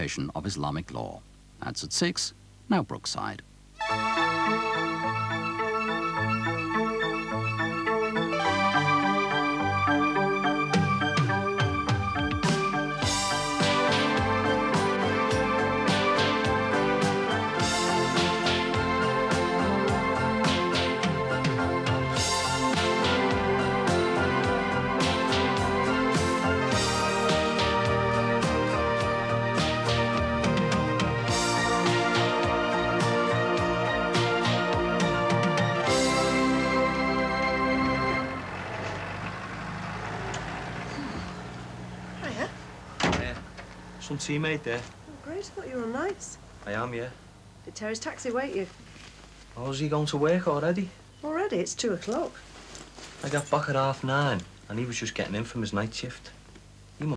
of Islamic law. That's at 6, now Brookside. Some teammate there. Oh, great. I thought you were on nights. I am, yeah. Did Terry's taxi wait you? Oh, is he going to work already? Already? It's two o'clock. I got back at half nine, and he was just getting in from his night shift.